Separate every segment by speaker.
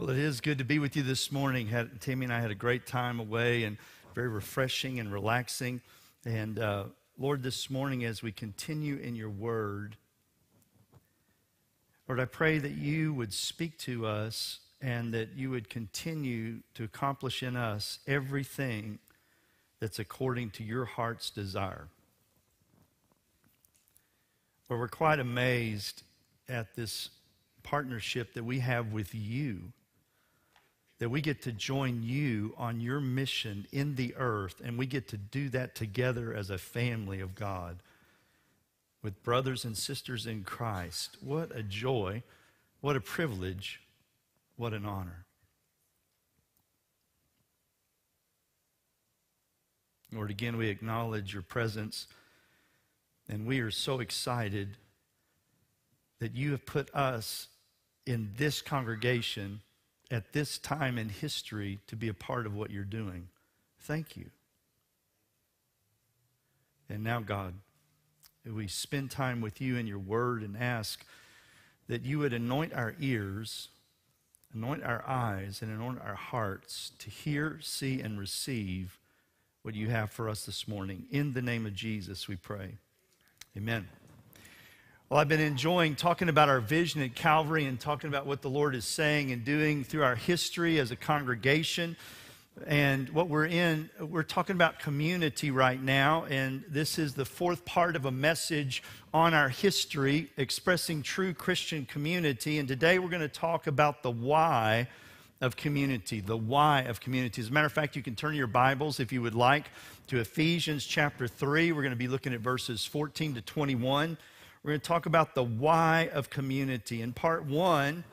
Speaker 1: Well, it is good to be with you this morning. Had, Tammy and I had a great time away and very refreshing and relaxing. And uh, Lord, this morning as we continue in your word, Lord, I pray that you would speak to us and that you would continue to accomplish in us everything that's according to your heart's desire. Lord, we're quite amazed at this partnership that we have with you, that we get to join you on your mission in the earth, and we get to do that together as a family of God with brothers and sisters in Christ. What a joy, what a privilege, what an honor. Lord, again, we acknowledge your presence, and we are so excited that you have put us in this congregation at this time in history to be a part of what you're doing. Thank you. And now, God, we spend time with you and your word and ask that you would anoint our ears, anoint our eyes, and anoint our hearts to hear, see, and receive what you have for us this morning. In the name of Jesus, we pray. Amen. Well, I've been enjoying talking about our vision at Calvary and talking about what the Lord is saying and doing through our history as a congregation. And what we're in, we're talking about community right now. And this is the fourth part of a message on our history, expressing true Christian community. And today we're going to talk about the why of community, the why of community. As a matter of fact, you can turn your Bibles, if you would like, to Ephesians chapter 3. We're going to be looking at verses 14 to 21. We're going to talk about the why of community. In part one,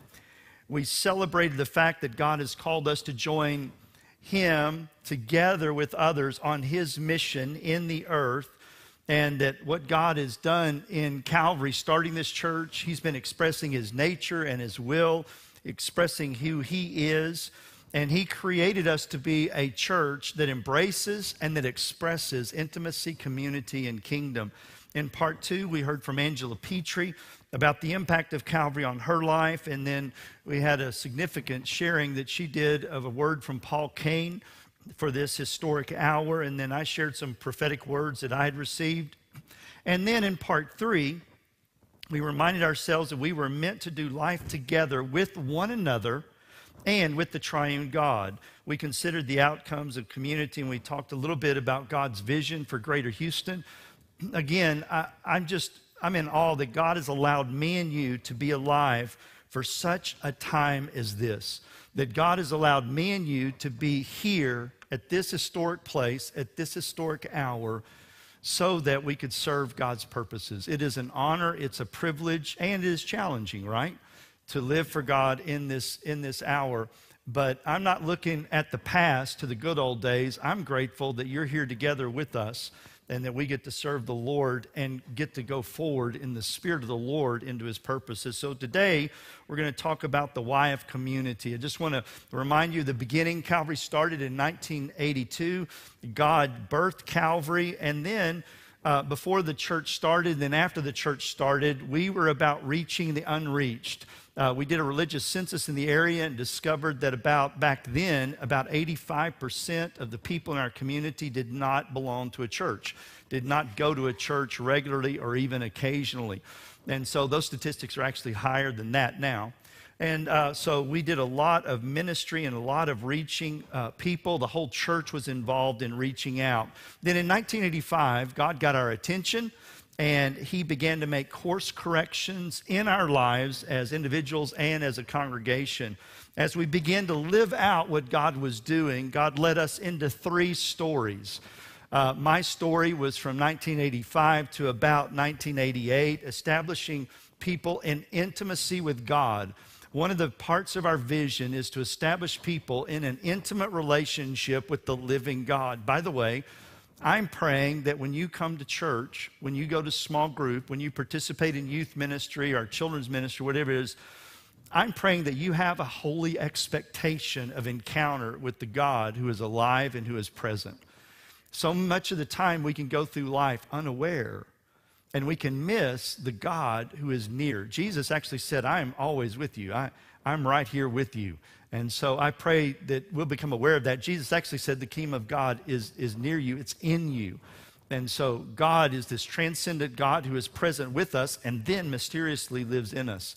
Speaker 1: we celebrated the fact that God has called us to join Him together with others on His mission in the earth. And that what God has done in Calvary, starting this church, He's been expressing His nature and His will, expressing who He is. And He created us to be a church that embraces and that expresses intimacy, community, and kingdom. In part two, we heard from Angela Petrie about the impact of Calvary on her life. And then we had a significant sharing that she did of a word from Paul Cain for this historic hour. And then I shared some prophetic words that I had received. And then in part three, we reminded ourselves that we were meant to do life together with one another and with the triune God. We considered the outcomes of community and we talked a little bit about God's vision for Greater Houston again, I, I'm just, I'm in awe that God has allowed me and you to be alive for such a time as this. That God has allowed me and you to be here at this historic place, at this historic hour, so that we could serve God's purposes. It is an honor, it's a privilege, and it is challenging, right? To live for God in this, in this hour. But I'm not looking at the past to the good old days. I'm grateful that you're here together with us and that we get to serve the Lord and get to go forward in the Spirit of the Lord into His purposes. So today, we're going to talk about the why of community. I just want to remind you the beginning, Calvary started in 1982. God birthed Calvary, and then uh, before the church started, then after the church started, we were about reaching the unreached. Uh, we did a religious census in the area and discovered that about back then, about 85% of the people in our community did not belong to a church, did not go to a church regularly or even occasionally. And so those statistics are actually higher than that now. And uh, so we did a lot of ministry and a lot of reaching uh, people. The whole church was involved in reaching out. Then in 1985, God got our attention and he began to make course corrections in our lives as individuals and as a congregation. As we began to live out what God was doing, God led us into three stories. Uh, my story was from 1985 to about 1988, establishing people in intimacy with God. One of the parts of our vision is to establish people in an intimate relationship with the living God. By the way, I'm praying that when you come to church, when you go to small group, when you participate in youth ministry or children's ministry, whatever it is, I'm praying that you have a holy expectation of encounter with the God who is alive and who is present. So much of the time we can go through life unaware and we can miss the God who is near. Jesus actually said, I am always with you. I, I'm right here with you. And so I pray that we'll become aware of that. Jesus actually said the kingdom of God is, is near you, it's in you. And so God is this transcendent God who is present with us and then mysteriously lives in us.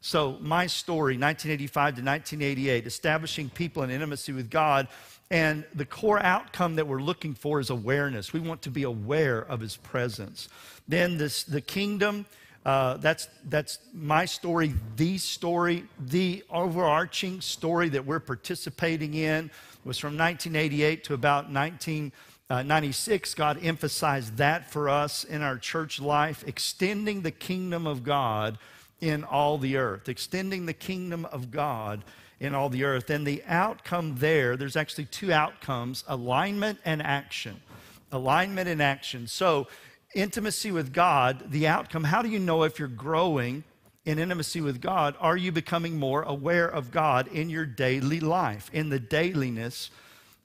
Speaker 1: So, my story, 1985 to 1988, establishing people in intimacy with God. And the core outcome that we're looking for is awareness. We want to be aware of his presence. Then, this, the kingdom, uh, that's, that's my story, the story, the overarching story that we're participating in was from 1988 to about 1996. God emphasized that for us in our church life, extending the kingdom of God in all the earth, extending the kingdom of God in all the earth. And the outcome there, there's actually two outcomes alignment and action. Alignment and action. So, intimacy with God, the outcome, how do you know if you're growing in intimacy with God? Are you becoming more aware of God in your daily life, in the dailiness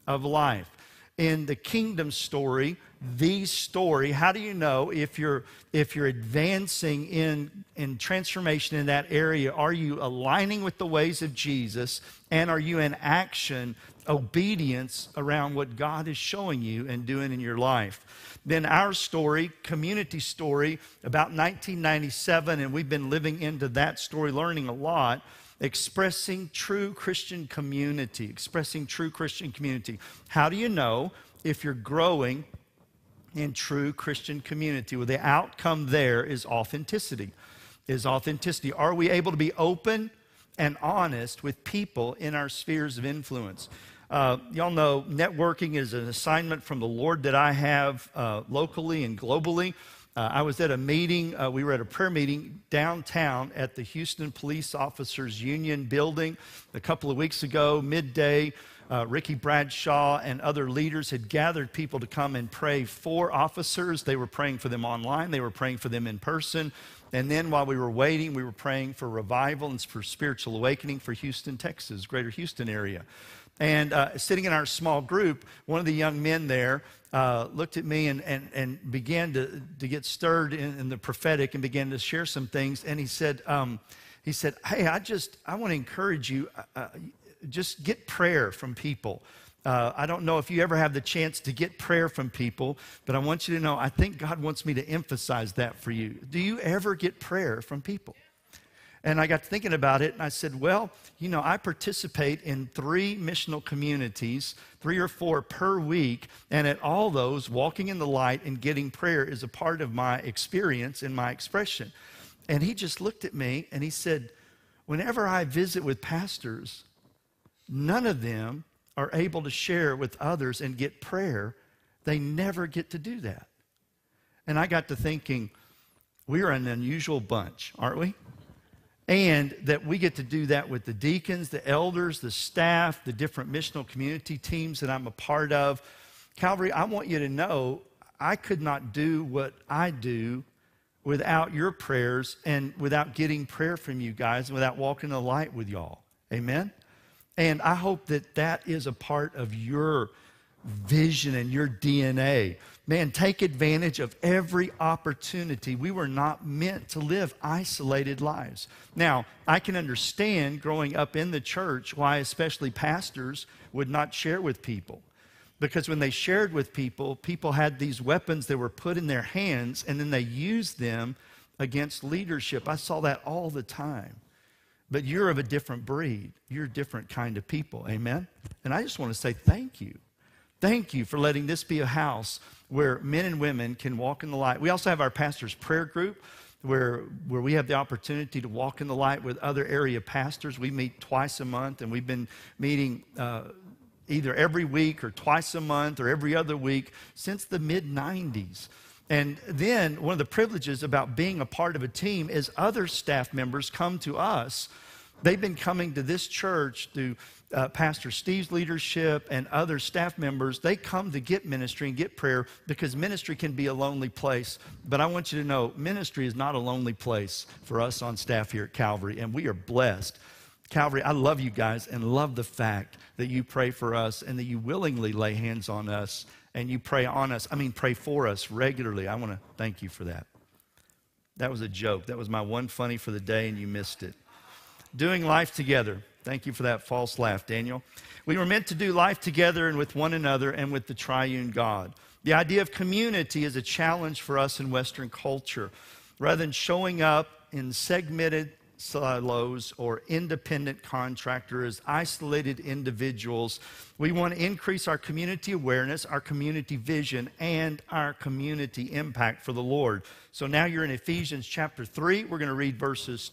Speaker 1: of life? In the kingdom story, the story. How do you know if you're if you're advancing in in transformation in that area? Are you aligning with the ways of jesus? And are you in action obedience around what god is showing you and doing in your life? Then our story community story about 1997 and we've been living into that story learning a lot expressing true christian community expressing true christian community. How do you know if you're growing in true Christian community. Well, the outcome there is authenticity. Is authenticity. Are we able to be open and honest with people in our spheres of influence? Uh, y'all know networking is an assignment from the Lord that I have uh, locally and globally. Uh, I was at a meeting, uh, we were at a prayer meeting downtown at the Houston Police Officers Union building a couple of weeks ago, midday uh, Ricky Bradshaw and other leaders had gathered people to come and pray for officers. They were praying for them online, they were praying for them in person. And then while we were waiting, we were praying for revival and for spiritual awakening for Houston, Texas, greater Houston area. And uh, sitting in our small group, one of the young men there uh, looked at me and, and, and began to, to get stirred in, in, the prophetic and began to share some things. And he said, um, he said, Hey, I just, I want to encourage you. Uh, uh just get prayer from people. Uh, I don't know if you ever have the chance to get prayer from people, but I want you to know I think God wants me to emphasize that for you. Do you ever get prayer from people? And I got thinking about it and I said, well, you know, I participate in three missional communities, three or four per week. And at all those, walking in the light and getting prayer is a part of my experience and my expression. And he just looked at me and he said, whenever I visit with pastors, None of them are able to share with others and get prayer. They never get to do that. And I got to thinking, we are an unusual bunch, aren't we? And that we get to do that with the deacons, the elders, the staff, the different missional community teams that I'm a part of. Calvary, I want you to know I could not do what I do without your prayers and without getting prayer from you guys and without walking the light with y'all. Amen? And I hope that that is a part of your vision and your DNA. Man, take advantage of every opportunity. We were not meant to live isolated lives. Now, I can understand growing up in the church why, especially pastors, would not share with people. Because when they shared with people, people had these weapons that were put in their hands and then they used them against leadership. I saw that all the time. But you're of a different breed. You're a different kind of people. Amen? And I just want to say thank you. Thank you for letting this be a house where men and women can walk in the light. We also have our pastor's prayer group where, where we have the opportunity to walk in the light with other area pastors. We meet twice a month, and we've been meeting uh, either every week or twice a month or every other week since the mid 90s. And then one of the privileges about being a part of a team is other staff members come to us. They've been coming to this church through uh, Pastor Steve's leadership and other staff members. They come to get ministry and get prayer because ministry can be a lonely place. But I want you to know ministry is not a lonely place for us on staff here at Calvary, and we are blessed. Calvary, I love you guys and love the fact that you pray for us and that you willingly lay hands on us and you pray on us, I mean, pray for us regularly. I want to thank you for that. That was a joke. That was my one funny for the day, and you missed it. Doing life together. Thank you for that false laugh, Daniel. We were meant to do life together and with one another and with the triune God. The idea of community is a challenge for us in Western culture. Rather than showing up in segmented silos or independent contractors, isolated individuals. We want to increase our community awareness, our community vision, and our community impact for the Lord. So now you're in Ephesians chapter 3. We're going to read verses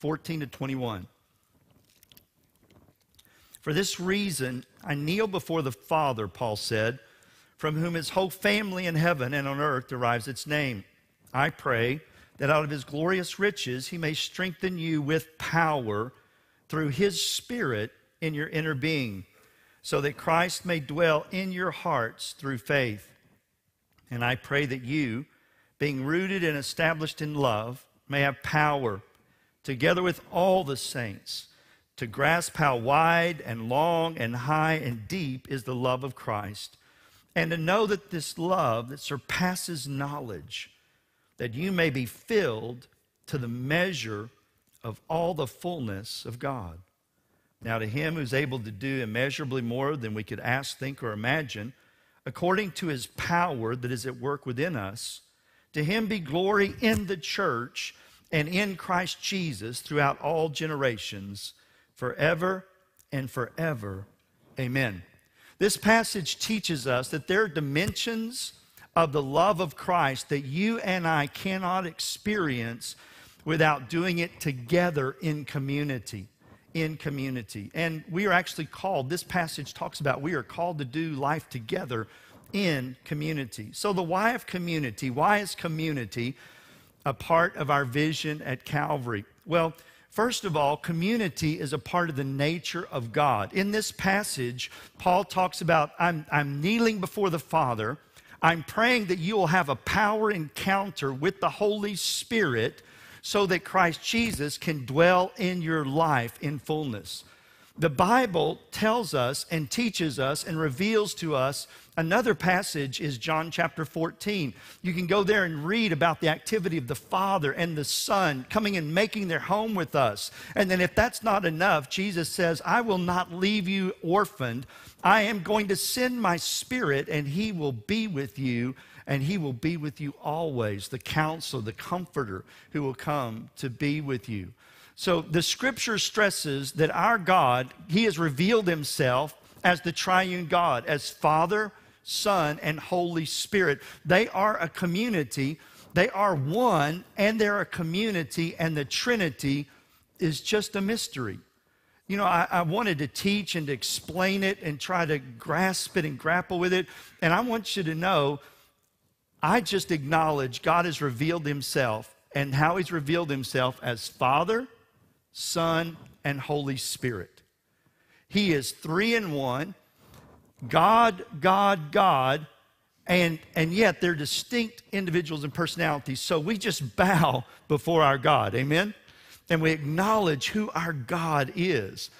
Speaker 1: 14 to 21. For this reason, I kneel before the Father, Paul said, from whom his whole family in heaven and on earth derives its name. I pray that out of his glorious riches he may strengthen you with power through his Spirit in your inner being, so that Christ may dwell in your hearts through faith. And I pray that you, being rooted and established in love, may have power, together with all the saints, to grasp how wide and long and high and deep is the love of Christ, and to know that this love that surpasses knowledge that you may be filled to the measure of all the fullness of God. Now, to him who's able to do immeasurably more than we could ask, think, or imagine, according to his power that is at work within us, to him be glory in the church and in Christ Jesus throughout all generations, forever and forever. Amen. This passage teaches us that there are dimensions of the love of Christ that you and I cannot experience without doing it together in community. In community. And we are actually called, this passage talks about we are called to do life together in community. So, the why of community, why is community a part of our vision at Calvary? Well, First of all, community is a part of the nature of God. In this passage, Paul talks about I'm, I'm kneeling before the Father I'm praying that you will have a power encounter with the Holy Spirit so that Christ Jesus can dwell in your life in fullness. The Bible tells us and teaches us and reveals to us Another passage is John chapter 14. You can go there and read about the activity of the Father and the Son coming and making their home with us. And then, if that's not enough, Jesus says, I will not leave you orphaned. I am going to send my Spirit, and He will be with you, and He will be with you always. The counselor, the comforter who will come to be with you. So the scripture stresses that our God, He has revealed Himself as the triune God, as Father, Son, and Holy Spirit. They are a community, they are one, and they're a community, and the Trinity is just a mystery. You know, I, I, wanted to teach and to explain it and try to grasp it and grapple with it. And I want you to know, I just acknowledge God has revealed himself and how he's revealed himself as Father, Son, and Holy Spirit. He is three in one. God, God, God, and, and yet they're distinct individuals and personalities. So we just bow before our God. Amen? And we acknowledge who our God is.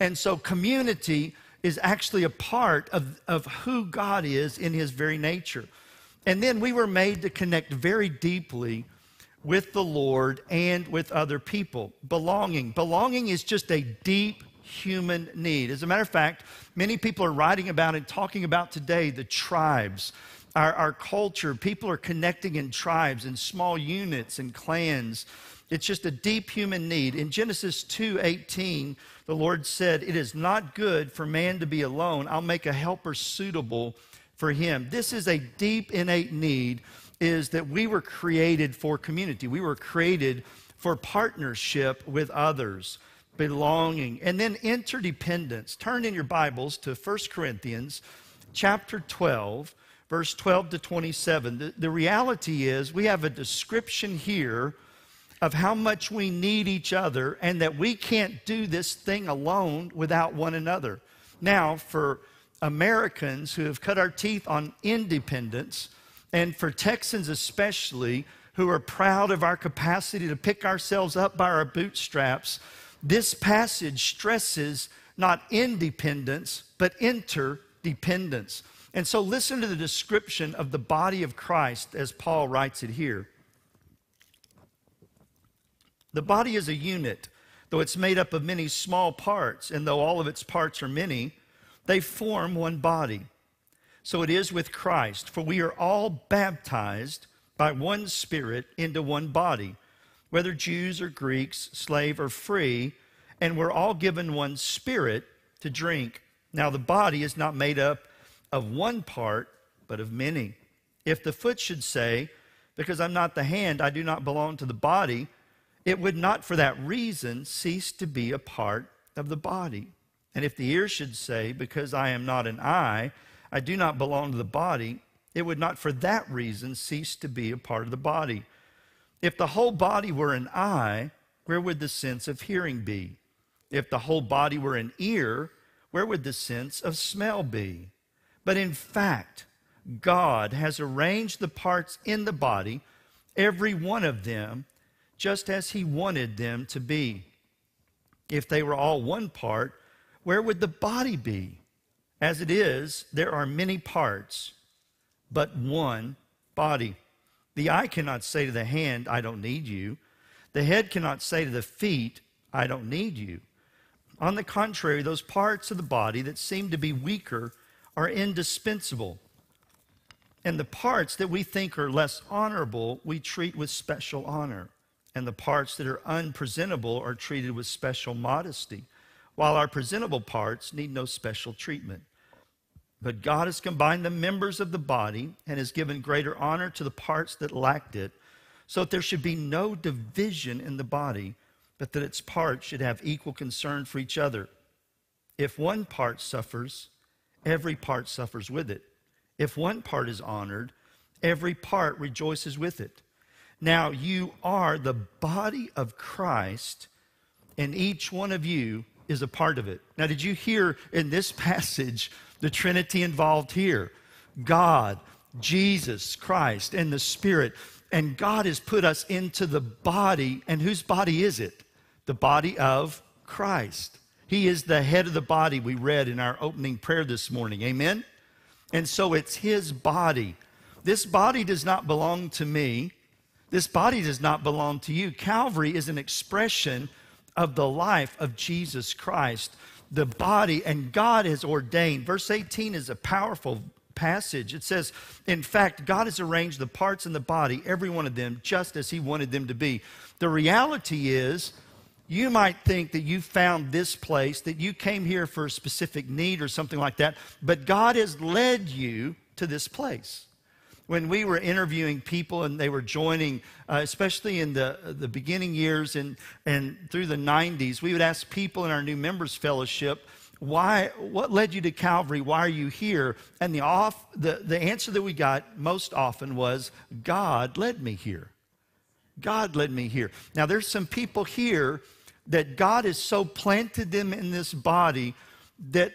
Speaker 1: And so community is actually a part of, of who God is in his very nature. And then we were made to connect very deeply with the Lord and with other people. Belonging. Belonging is just a deep human need. As a matter of fact, many people are writing about and talking about today the tribes. Our, our culture, people are connecting in tribes, in small units and clans. It's just a deep human need. In Genesis 2:18, the Lord said, "It is not good for man to be alone. I'll make a helper suitable for him." This is a deep innate need is that we were created for community. We were created for partnership with others belonging, and then interdependence. Turn in your Bibles to 1 Corinthians chapter 12, verse 12 to 27. The, the reality is, we have a description here of how much we need each other and that we can't do this thing alone without one another. Now, for Americans who have cut our teeth on independence, and for Texans especially, who are proud of our capacity to pick ourselves up by our bootstraps, this passage stresses not independence, but interdependence. And so listen to the description of the body of Christ as Paul writes it here. The body is a unit Though it's made up of many small parts, and though all of its parts are many, they form one body. So it is with Christ, for we are all baptized by one Spirit into one body, whether Jews or Greeks, slave or free, and we're all given one Spirit to drink. Now, the body is not made up of one part, but of many. If the foot should say, Because I'm not the hand, I do not belong to the body, it would not for that reason cease to be a part of the body. And if the ear should say, Because I am not an eye, I do not belong to the body, it would not for that reason cease to be a part of the body. If the whole body were an eye, where would the sense of hearing be? If the whole body were an ear, where would the sense of smell be? But in fact, God has arranged the parts in the body, every one of them, just as He wanted them to be. If they were all one part, where would the body be? As it is, there are many parts, but one body. The eye cannot say to the hand, I don't need you. The head cannot say to the feet, I don't need you. On the contrary, those parts of the body that seem to be weaker are indispensable. And the parts that we think are less honorable, we treat with special honor. And the parts that are unpresentable are treated with special modesty, while our presentable parts need no special treatment. But God has combined the members of the body and has given greater honor to the parts that lacked it, so that there should be no division in the body but that its parts should have equal concern for each other. If one part suffers, every part suffers with it. If one part is honored, every part rejoices with it. Now you are the body of Christ, and each one of you is a part of it. Now, did you hear in this passage the Trinity involved here? God, Jesus Christ, and the Spirit. And God has put us into the body, and whose body is it? the body of Christ. He is the head of the body we read in our opening prayer this morning. Amen? And so it's his body. This body does not belong to me. This body does not belong to you. Calvary is an expression of the life of Jesus Christ, the body, and God has ordained. Verse 18 is a powerful passage. It says, In fact, God has arranged the parts in the body, every one of them, just as He wanted them to be. The reality is, you might think that you found this place, that you came here for a specific need or something like that, but God has led you to this place. When we were interviewing people and they were joining, uh, especially in the, the beginning years and, and through the 90s, we would ask people in our new members fellowship, why, what led you to Calvary? Why are you here? And the, off, the, the answer that we got most often was, God led me here. God led me here. Now, there's some people here that God has so planted them in this body that,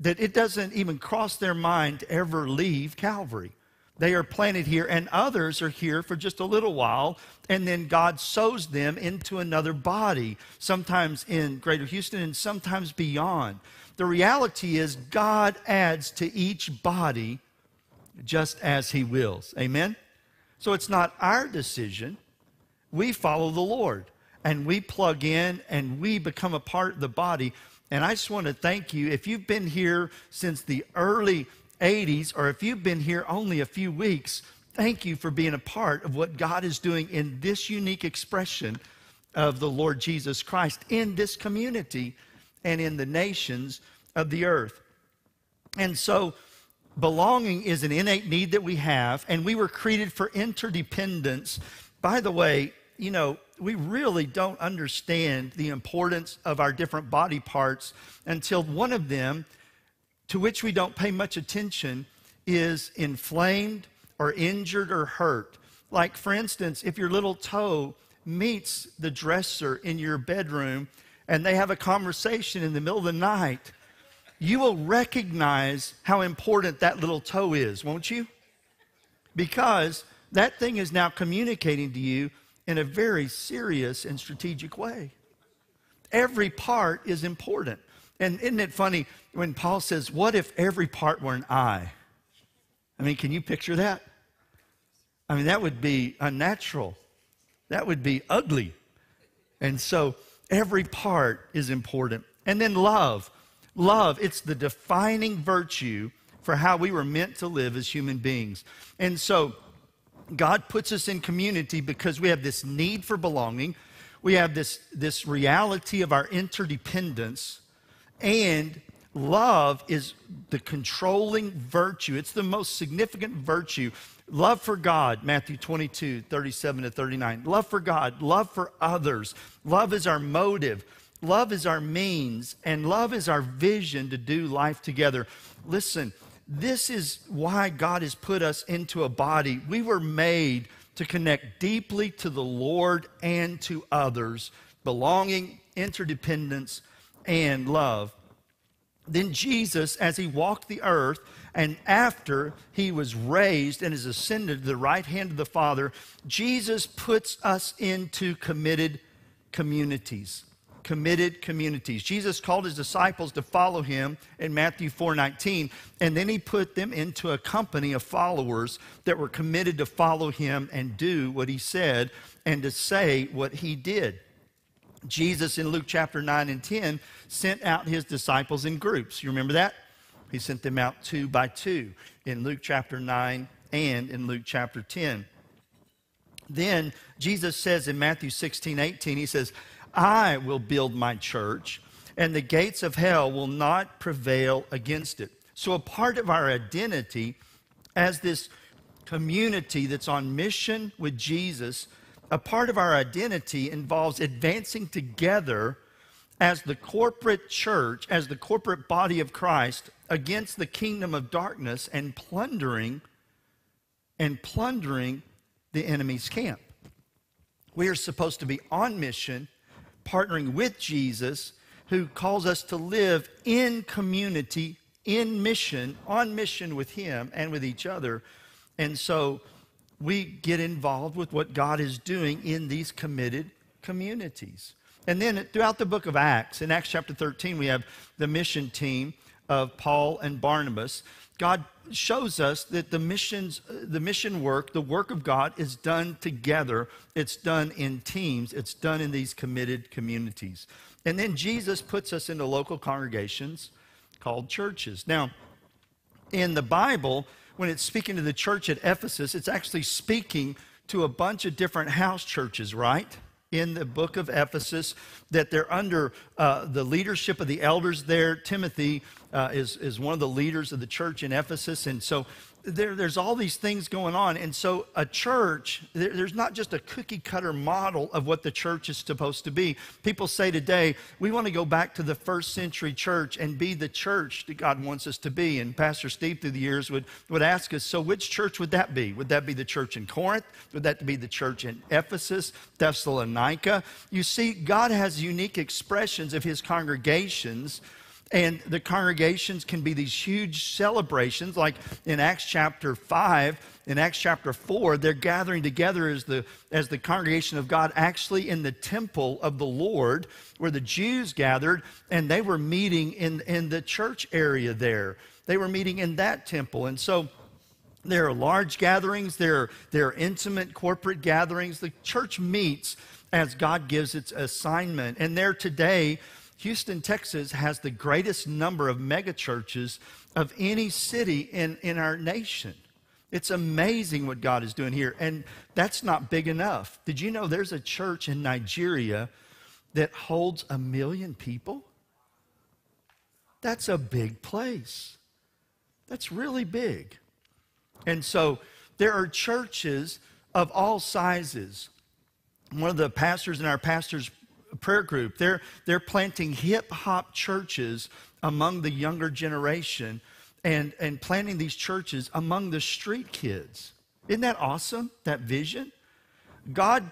Speaker 1: that it doesn't even cross their mind to ever leave Calvary. They are planted here, and others are here for just a little while, and then God sows them into another body, sometimes in Greater Houston and sometimes beyond. The reality is, God adds to each body just as He wills. Amen? So it's not our decision. We follow the Lord and we plug in and we become a part of the body. And I just want to thank you. If you've been here since the early 80s, or if you've been here only a few weeks, thank you for being a part of what God is doing in this unique expression of the Lord Jesus Christ in this community and in the nations of the earth. And so, belonging is an innate need that we have, and we were created for interdependence. By the way, you know, we really don't understand the importance of our different body parts until one of them, to which we don't pay much attention, is inflamed or injured or hurt. Like, for instance, if your little toe meets the dresser in your bedroom and they have a conversation in the middle of the night, you will recognize how important that little toe is, won't you? Because that thing is now communicating to you in a very serious and strategic way. Every part is important. And isn't it funny when Paul says, What if every part were an eye? I mean, can you picture that? I mean, that would be unnatural. That would be ugly. And so, Every part is important. And then love. Love, it's the defining virtue for how we were meant to live as human beings. And so, God puts us in community because we have this need for belonging. We have this, this reality of our interdependence. And love is the controlling virtue, it's the most significant virtue. Love for God, Matthew 22, 37 to 39. Love for God, love for others. Love is our motive. Love is our means, and love is our vision to do life together. Listen, this is why God has put us into a body. We were made to connect deeply to the Lord and to others, belonging, interdependence, and love. Then Jesus, as he walked the earth, and after he was raised and is ascended to the right hand of the Father, Jesus puts us into committed communities committed communities. Jesus called his disciples to follow him in Matthew 4:19, and then he put them into a company of followers that were committed to follow him and do what he said and to say what he did. Jesus in Luke chapter 9 and 10 sent out his disciples in groups. You remember that? He sent them out two by two in Luke chapter 9 and in Luke chapter 10. Then Jesus says in Matthew 16, 18, he says, I will build my church, and the gates of hell will not prevail against it. So, a part of our identity as this community that's on mission with Jesus, a part of our identity involves advancing together as the corporate church, as the corporate body of Christ against the kingdom of darkness and plundering and plundering the enemy's camp. We are supposed to be on mission partnering with Jesus, who calls us to live in community, in mission, on mission with Him and with each other. And so we get involved with what God is doing in these committed communities. And then throughout the book of Acts, in Acts chapter 13, we have the mission team of Paul and Barnabas. God shows us that the missions the mission work the work of god is done together it's done in teams it's done in these committed communities and then jesus puts us into local congregations called churches now in the bible when it's speaking to the church at ephesus it's actually speaking to a bunch of different house churches right in the book of Ephesus that they're under uh, the leadership of the elders there. Timothy uh, is, is one of the leaders of the church in Ephesus. And so there, there's all these things going on. And so, a church, there, there's not just a cookie cutter model of what the church is supposed to be. People say today, we want to go back to the first century church and be the church that God wants us to be. And Pastor Steve, through the years, would, would ask us, so which church would that be? Would that be the church in Corinth? Would that be the church in Ephesus, Thessalonica? You see, God has unique expressions of his congregations and the congregations can be these huge celebrations, like in Acts chapter 5, in Acts chapter 4, they're gathering together as the, as the congregation of God, actually in the temple of the Lord, where the Jews gathered, and they were meeting in, in the church area there. They were meeting in that temple. And so there are large gatherings, there, there are intimate corporate gatherings. The church meets as God gives its assignment. And there today, Houston, Texas has the greatest number of megachurches of any city in, in our nation. It's amazing what God is doing here. And that's not big enough. Did you know there's a church in Nigeria that holds a million people? That's a big place. That's really big. And so there are churches of all sizes. One of the pastors in our pastor's prayer group. They're, they're planting hip hop churches among the younger generation and, and planting these churches among the street kids. Isn't that awesome, that vision? God,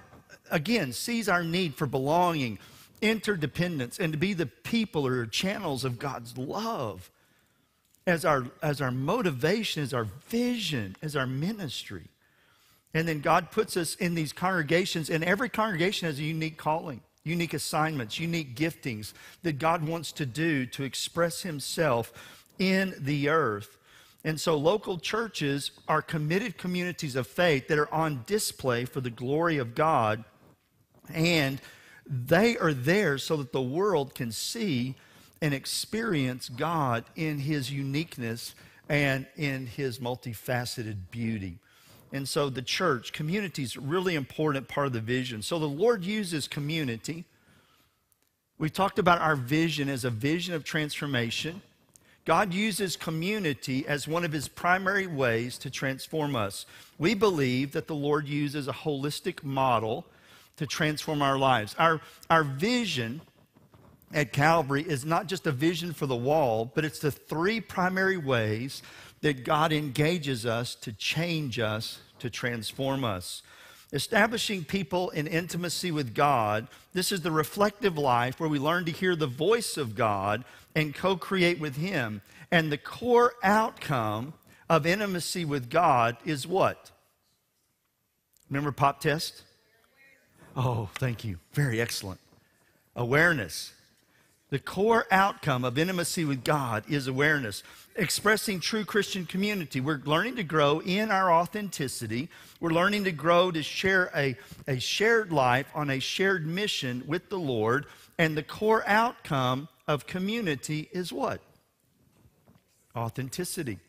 Speaker 1: again, sees our need for belonging, interdependence, and to be the people or channels of God's love as our, as our motivation, as our vision, as our ministry. And then God puts us in these congregations, and every congregation has a unique calling unique assignments, unique giftings that God wants to do to express Himself in the earth. And so local churches are committed communities of faith that are on display for the glory of God. And They are there so that the world can see and experience God in his uniqueness and in his multifaceted beauty. And so the church, community is a really important part of the vision. So the Lord uses community. We talked about our vision as a vision of transformation. God uses community as one of his primary ways to transform us. We believe that the Lord uses a holistic model to transform our lives. Our, our vision at Calvary is not just a vision for the wall, but it's the three primary ways that God engages us to change us, to transform us. Establishing people in intimacy with God, this is the reflective life where we learn to hear the voice of God and co create with Him. And the core outcome of intimacy with God is what? Remember pop test? Oh, thank you. Very excellent. Awareness. The core outcome of intimacy with God is awareness. Expressing true Christian community. We're learning to grow in our authenticity. We're learning to grow to share a, a shared life on a shared mission with the Lord. And the core outcome of community is what? Authenticity.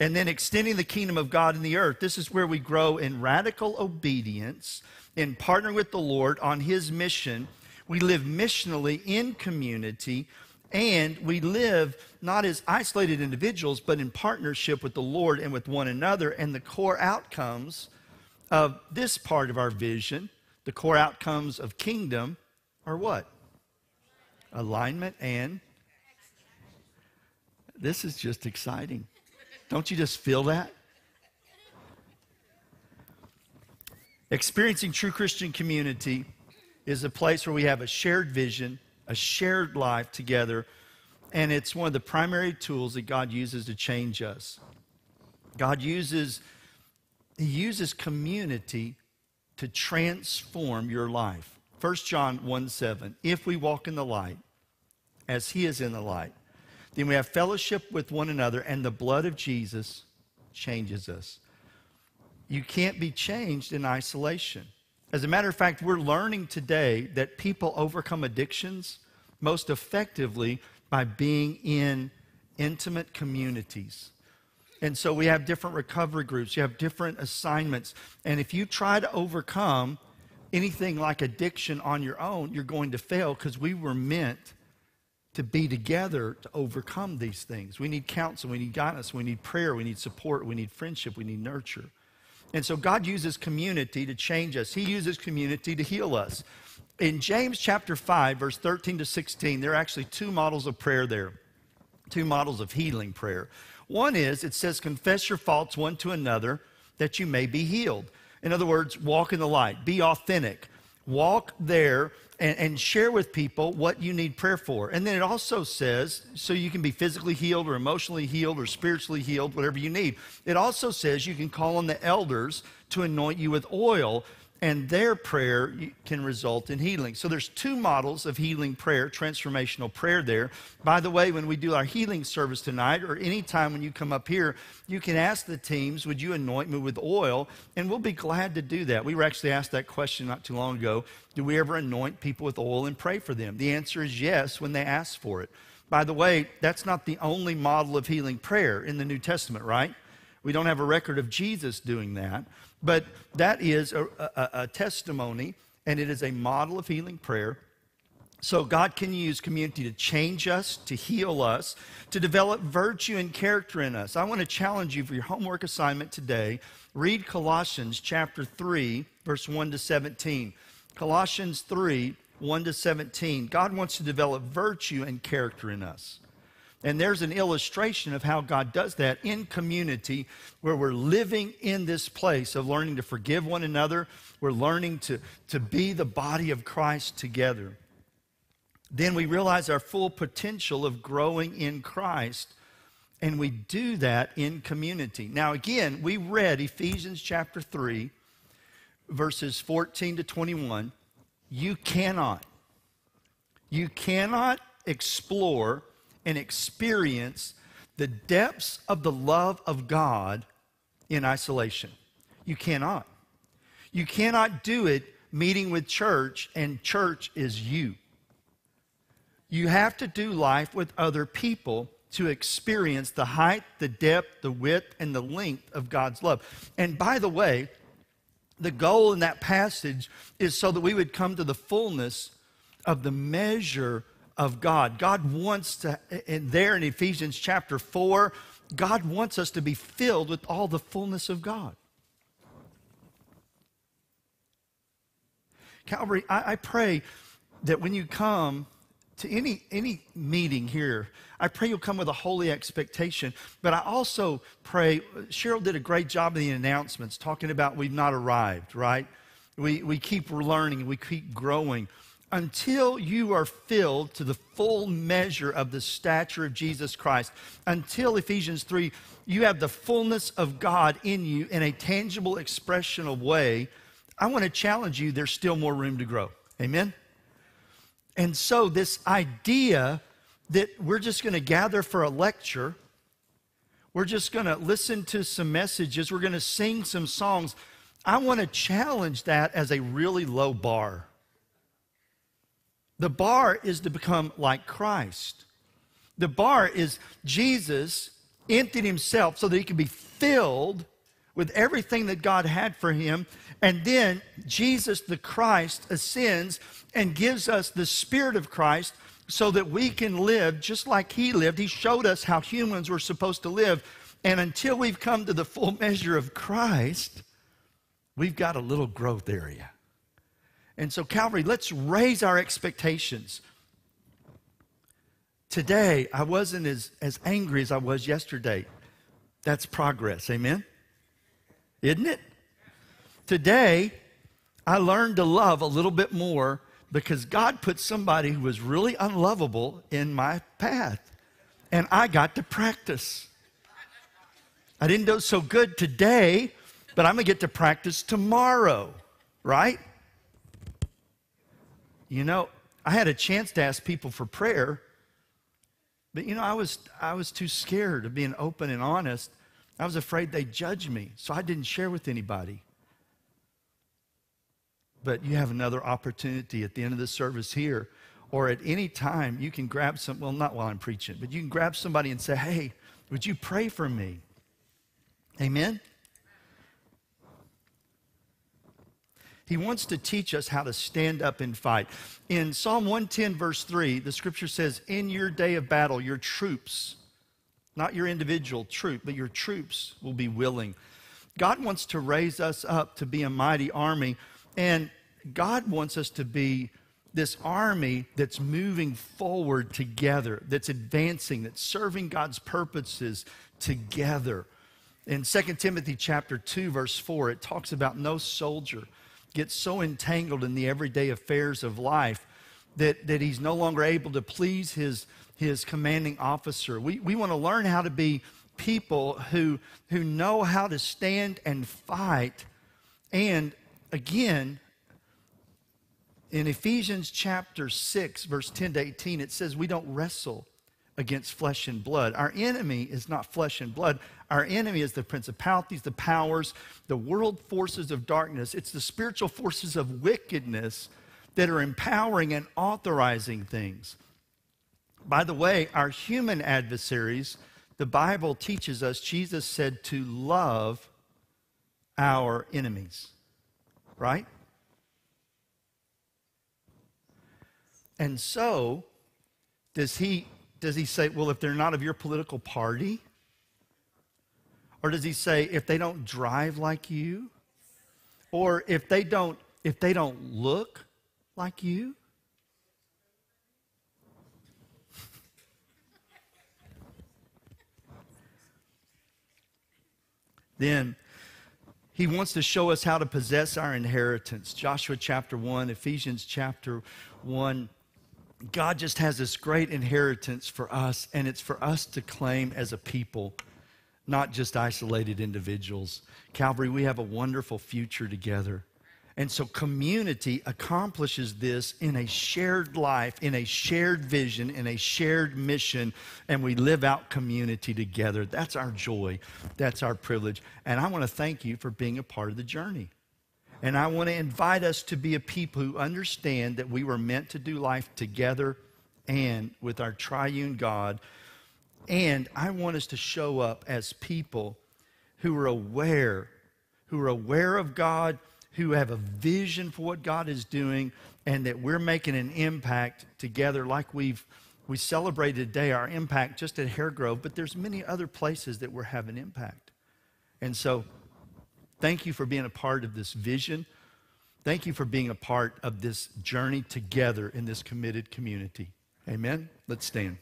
Speaker 1: And then extending the kingdom of God in the earth. This is where we grow in radical obedience, in partnering with the Lord on his mission we live missionally in community, and we live not as isolated individuals, but in partnership with the Lord and with one another. And the core outcomes of this part of our vision, the core outcomes of kingdom, are what? Alignment and this is just exciting. Don't you just feel that? Experiencing true Christian community is a place where we have a shared vision, a shared life together, and it's one of the primary tools that God uses to change us. God uses he uses community to transform your life. 1 John 1 7. If we walk in the light, as he is in the light, then we have fellowship with one another, and the blood of Jesus changes us. You can't be changed in isolation. As a matter of fact, we're learning today that people overcome addictions most effectively by being in intimate communities. And so we have different recovery groups, you have different assignments. And if you try to overcome anything like addiction on your own, you're going to fail because we were meant to be together to overcome these things. We need counsel, we need guidance, we need prayer, we need support, we need friendship, we need nurture. And so God uses community to change us, He uses community to heal us. In James chapter 5, verse 13 to 16, there are actually two models of prayer there, two models of healing prayer. One is it says, Confess your faults one to another that you may be healed. In other words, walk in the light, be authentic. Walk there and, and, share with people what you need prayer for. And then it also says, so you can be physically healed or emotionally healed or spiritually healed, whatever you need. It also says you can call on the elders to anoint you with oil and their prayer can result in healing. So there's two models of healing prayer, transformational prayer there. By the way, when we do our healing service tonight or anytime when you come up here, you can ask the teams, would you anoint me with oil? And we'll be glad to do that. We were actually asked that question not too long ago. Do we ever anoint people with oil and pray for them? The answer is yes when they ask for it. By the way, that's not the only model of healing prayer in the New Testament, right? We don't have a record of Jesus doing that. But that is a, a, a testimony, and it is a model of healing prayer. So, God can use community to change us, to heal us, to develop virtue and character in us. I want to challenge you for your homework assignment today. Read Colossians chapter 3, verse 1 to 17. Colossians 3, 1 to 17. God wants to develop virtue and character in us. And there's an illustration of how God does that in community where we're living in this place of learning to forgive one another. We're learning to, to be the body of Christ together. Then we realize our full potential of growing in Christ. And we do that in community. Now, again, we read Ephesians chapter 3, verses 14 to 21. You cannot, you cannot explore and experience the depths of the love of God in isolation. You cannot. You cannot do it meeting with church, and church is you. You have to do life with other people to experience the height, the depth, the width, and the length of God's love. And by the way, the goal in that passage is so that we would come to the fullness of the measure of God. God wants to, and there in Ephesians chapter 4, God wants us to be filled with all the fullness of God. Calvary, I, I pray that when you come to any, any meeting here, I pray you'll come with a holy expectation. But I also pray, Cheryl did a great job in the announcements talking about we've not arrived, right? We, we keep learning, we keep growing until you are filled to the full measure of the stature of Jesus Christ, until Ephesians 3, you have the fullness of God in you in a tangible, expressional way, I want to challenge you, there's still more room to grow. Amen? And so, this idea that we're just going to gather for a lecture, we're just going to listen to some messages, we're going to sing some songs, I want to challenge that as a really low bar. The bar is to become like Christ. The bar is Jesus emptied himself so that he could be filled with everything that God had for him. And then Jesus, the Christ, ascends and gives us the Spirit of Christ so that we can live just like he lived. He showed us how humans were supposed to live. And until we've come to the full measure of Christ, we've got a little growth area. And so, Calvary, let's raise our expectations. Today, I wasn't as, as angry as I was yesterday. That's progress. Amen? Isn't it? Today, I learned to love a little bit more because God put somebody who was really unlovable in my path. And I got to practice. I didn't do so good today, but I'm to get to practice tomorrow, right? You know, I had a chance to ask people for prayer, but you know, I was I was too scared of being open and honest. I was afraid they'd judge me, so I didn't share with anybody. But you have another opportunity at the end of the service here, or at any time, you can grab some, well, not while I'm preaching, but you can grab somebody and say, hey, would you pray for me? Amen? He wants to teach us how to stand up and fight. In Psalm 110, verse 3, the scripture says, In your day of battle, your troops, not your individual troop, but your troops will be willing. God wants to raise us up to be a mighty army, and God wants us to be this army that's moving forward together, that's advancing, that's serving God's purposes together. In 2 Timothy chapter 2 verse 4 it talks about no soldier gets so entangled in the everyday affairs of life that, that he's no longer able to please his, his commanding officer. We, we want to learn how to be people who, who know how to stand and fight. And again, in Ephesians chapter 6, verse 10 to 18, it says we don't wrestle against flesh and blood. Our enemy is not flesh and blood. Our enemy is the principalities, the powers, the world forces of darkness. It's the spiritual forces of wickedness that are empowering and authorizing things. By the way, our human adversaries, the Bible teaches us, Jesus said to love our enemies, right? And so, does he does he say, well, if they're not of your political party? Or does he say, if they don't drive like you? Or if they don't, if they don't look like you? then he wants to show us how to possess our inheritance. Joshua chapter 1, Ephesians chapter 1. God just has this great inheritance for us, and it's for us to claim as a people, not just isolated individuals. Calvary, we have a wonderful future together. And so, community accomplishes this in a shared life, in a shared vision, in a shared mission, and we live out community together. That's our joy. That's our privilege. And I want to thank you for being a part of the journey. And I want to invite us to be a people who understand that we were meant to do life together and with our triune God. And I want us to show up as people who are aware, who are aware of God, who have a vision for what God is doing, and that we're making an impact together like we've we celebrated today our impact just at Hair Grove, but there's many other places that we're having impact. And so Thank you for being a part of this vision. Thank you for being a part of this journey together in this committed community. Amen. Let's stand.